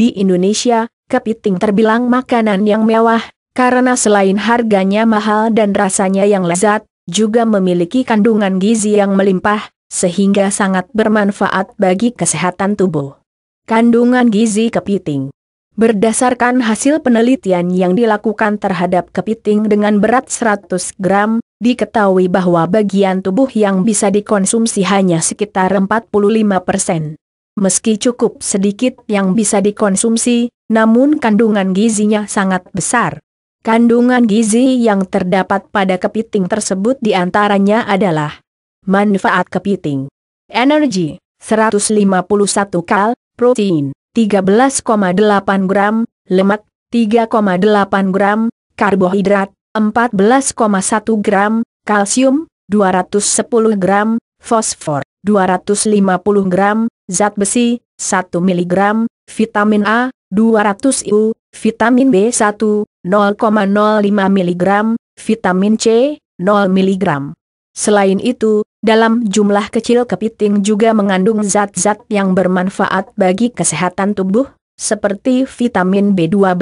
Di Indonesia, kepiting terbilang makanan yang mewah, karena selain harganya mahal dan rasanya yang lezat, juga memiliki kandungan gizi yang melimpah, sehingga sangat bermanfaat bagi kesehatan tubuh. Kandungan gizi kepiting Berdasarkan hasil penelitian yang dilakukan terhadap kepiting dengan berat 100 gram, diketahui bahwa bagian tubuh yang bisa dikonsumsi hanya sekitar 45 persen. Meski cukup sedikit yang bisa dikonsumsi, namun kandungan gizinya sangat besar. Kandungan gizi yang terdapat pada kepiting tersebut di antaranya adalah Manfaat kepiting Energi 151 kal, protein 13,8 gram, lemak 3,8 gram, karbohidrat 14,1 gram, kalsium 210 gram, fosfor 250 gram, zat besi 1 mg, vitamin A 200 IU, vitamin B1 0,05 mg, vitamin C 0 mg. Selain itu, dalam jumlah kecil kepiting juga mengandung zat-zat yang bermanfaat bagi kesehatan tubuh, seperti vitamin B12,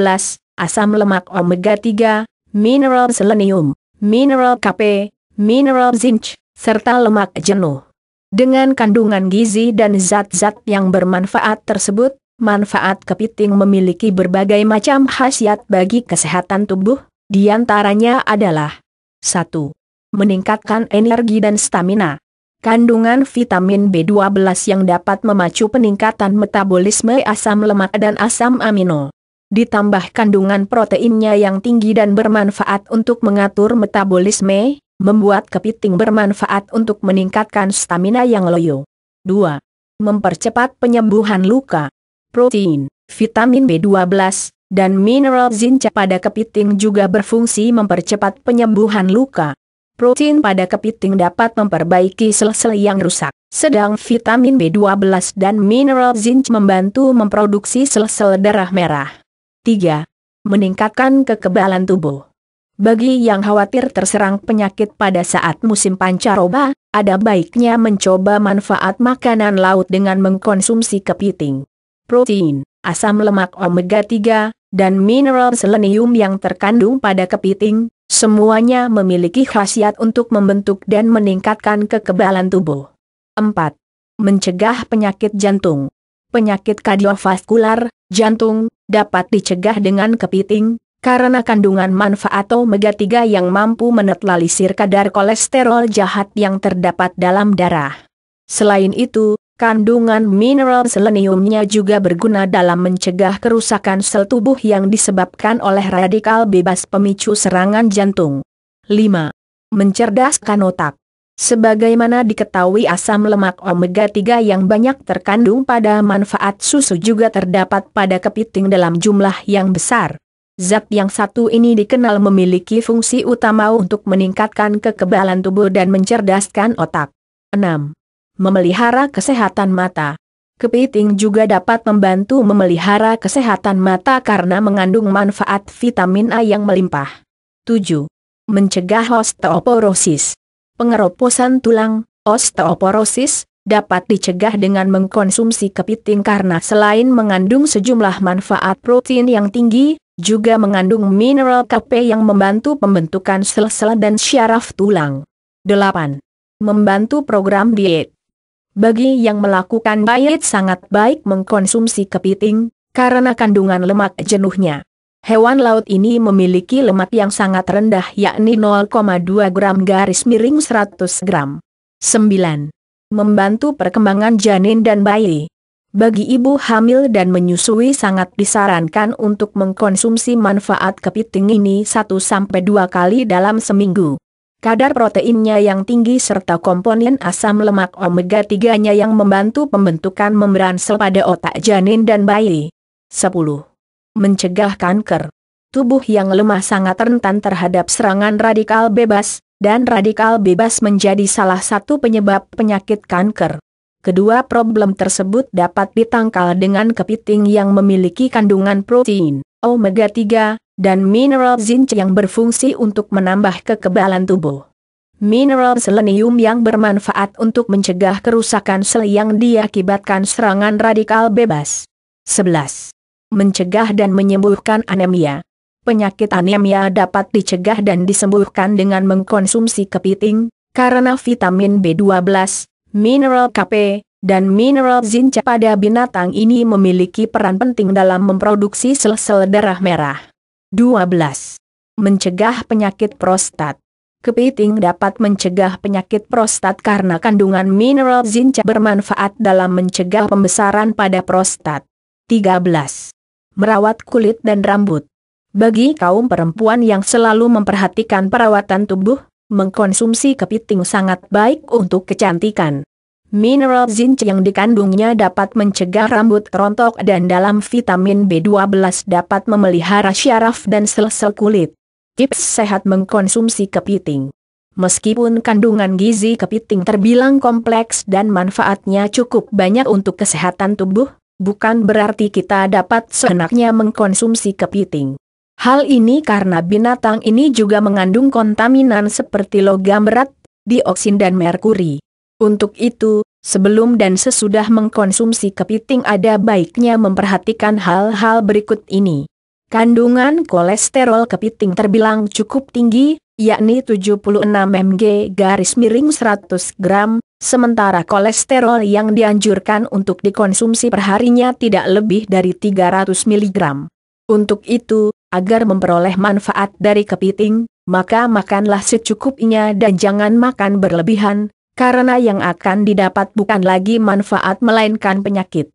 asam lemak omega 3, mineral selenium, mineral Kp, mineral zinc, serta lemak jenuh. Dengan kandungan gizi dan zat-zat yang bermanfaat tersebut, manfaat kepiting memiliki berbagai macam khasiat bagi kesehatan tubuh, di antaranya adalah 1. Meningkatkan energi dan stamina. Kandungan vitamin B12 yang dapat memacu peningkatan metabolisme asam lemak dan asam amino. Ditambah kandungan proteinnya yang tinggi dan bermanfaat untuk mengatur metabolisme, membuat kepiting bermanfaat untuk meningkatkan stamina yang loyo. 2. Mempercepat penyembuhan luka. Protein, vitamin B12, dan mineral zinc pada kepiting juga berfungsi mempercepat penyembuhan luka. Protein pada kepiting dapat memperbaiki sel-sel yang rusak, sedang vitamin B12 dan mineral zinc membantu memproduksi sel-sel darah merah. 3. Meningkatkan kekebalan tubuh. Bagi yang khawatir terserang penyakit pada saat musim pancaroba, ada baiknya mencoba manfaat makanan laut dengan mengkonsumsi kepiting. Protein, asam lemak omega 3, dan mineral selenium yang terkandung pada kepiting, semuanya memiliki khasiat untuk membentuk dan meningkatkan kekebalan tubuh. 4. Mencegah penyakit jantung. Penyakit kardiovaskular, jantung, dapat dicegah dengan kepiting, karena kandungan manfaat omega-3 yang mampu menetralisir kadar kolesterol jahat yang terdapat dalam darah. Selain itu, kandungan mineral seleniumnya juga berguna dalam mencegah kerusakan sel tubuh yang disebabkan oleh radikal bebas pemicu serangan jantung. 5. Mencerdaskan otak. Sebagaimana diketahui asam lemak omega-3 yang banyak terkandung pada manfaat susu juga terdapat pada kepiting dalam jumlah yang besar. Zat yang satu ini dikenal memiliki fungsi utama untuk meningkatkan kekebalan tubuh dan mencerdaskan otak. 6. Memelihara kesehatan mata. Kepiting juga dapat membantu memelihara kesehatan mata karena mengandung manfaat vitamin A yang melimpah. 7. Mencegah osteoporosis. Pengeroposan tulang, osteoporosis, dapat dicegah dengan mengkonsumsi kepiting karena selain mengandung sejumlah manfaat protein yang tinggi, juga mengandung mineral Kp yang membantu pembentukan sel-sel dan syaraf tulang. 8. Membantu program diet. Bagi yang melakukan diet sangat baik mengkonsumsi kepiting, karena kandungan lemak jenuhnya. Hewan laut ini memiliki lemak yang sangat rendah yakni 0,2 gram garis miring 100 gram. 9. Membantu perkembangan janin dan bayi. Bagi ibu hamil dan menyusui sangat disarankan untuk mengkonsumsi manfaat kepiting ini 1-2 kali dalam seminggu. Kadar proteinnya yang tinggi serta komponen asam lemak omega 3-nya yang membantu pembentukan membran sel pada otak janin dan bayi. 10. Mencegah kanker. Tubuh yang lemah sangat rentan terhadap serangan radikal bebas, dan radikal bebas menjadi salah satu penyebab penyakit kanker. Kedua problem tersebut dapat ditangkal dengan kepiting yang memiliki kandungan protein, omega 3, dan mineral zinc yang berfungsi untuk menambah kekebalan tubuh. Mineral selenium yang bermanfaat untuk mencegah kerusakan sel yang diakibatkan serangan radikal bebas. 11. mencegah dan menyembuhkan anemia. Penyakit anemia dapat dicegah dan disembuhkan dengan mengkonsumsi kepiting, karena vitamin B12, mineral Kp, dan mineral zinc pada binatang ini memiliki peran penting dalam memproduksi sel-sel darah merah. 12. Mencegah penyakit prostat. Kepiting dapat mencegah penyakit prostat karena kandungan mineral zinc bermanfaat dalam mencegah pembesaran pada prostat. 13. Merawat kulit dan rambut. Bagi kaum perempuan yang selalu memperhatikan perawatan tubuh, mengkonsumsi kepiting sangat baik untuk kecantikan. Mineral zinc yang dikandungnya dapat mencegah rambut rontok dan dalam vitamin B12 dapat memelihara syaraf dan sel-sel kulit. Tips sehat mengkonsumsi kepiting. Meskipun kandungan gizi kepiting terbilang kompleks dan manfaatnya cukup banyak untuk kesehatan tubuh, bukan berarti kita dapat seenaknya mengkonsumsi kepiting. Hal ini karena binatang ini juga mengandung kontaminan seperti logam berat, dioksin dan merkuri. Untuk itu, sebelum dan sesudah mengkonsumsi kepiting ada baiknya memperhatikan hal-hal berikut ini. Kandungan kolesterol kepiting terbilang cukup tinggi, yakni 76 mg garis miring 100 gram, sementara kolesterol yang dianjurkan untuk dikonsumsi perharinya tidak lebih dari 300 mg. Untuk itu, agar memperoleh manfaat dari kepiting, maka makanlah secukupnya dan jangan makan berlebihan, karena yang akan didapat bukan lagi manfaat melainkan penyakit.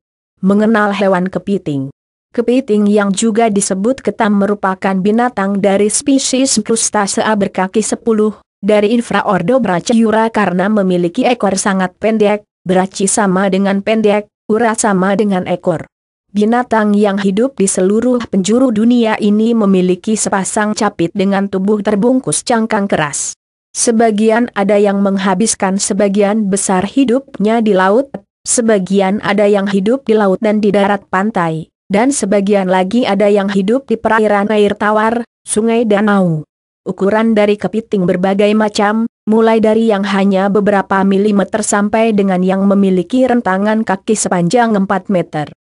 Mengenal hewan kepiting Kepiting yang juga disebut ketam merupakan binatang dari spesies Crustacea berkaki 10, dari infraordo Brachyura karena memiliki ekor sangat pendek, beraci sama dengan pendek, urat sama dengan ekor. Binatang yang hidup di seluruh penjuru dunia ini memiliki sepasang capit dengan tubuh terbungkus cangkang keras. Sebagian ada yang menghabiskan sebagian besar hidupnya di laut, sebagian ada yang hidup di laut dan di darat pantai, dan sebagian lagi ada yang hidup di perairan air tawar, sungai danau. Ukuran dari kepiting berbagai macam, mulai dari yang hanya beberapa milimeter sampai dengan yang memiliki rentangan kaki sepanjang 4 meter.